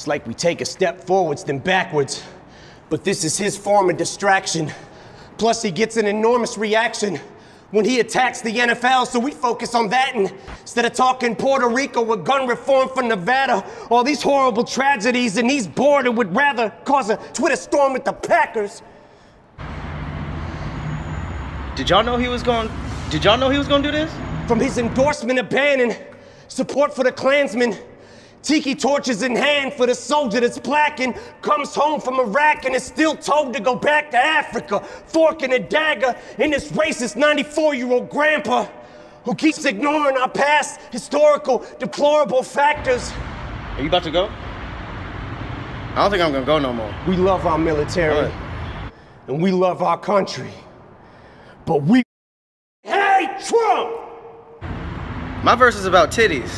It's like we take a step forwards, then backwards. But this is his form of distraction. Plus, he gets an enormous reaction when he attacks the NFL, so we focus on that and instead of talking Puerto Rico with gun reform for Nevada, all these horrible tragedies, and he's bored and would rather cause a Twitter storm with the Packers. Did y'all know he was going? Did y'all know he was going to do this? From his endorsement of Bannon, support for the Klansmen, tiki torches in hand for the soldier that's black and comes home from Iraq and is still told to go back to Africa, fork and a dagger in this racist 94 year old grandpa who keeps ignoring our past historical deplorable factors. Are you about to go? I don't think I'm gonna go no more. We love our military Right. and we love our country, but we hate Trump! My verse is about titties.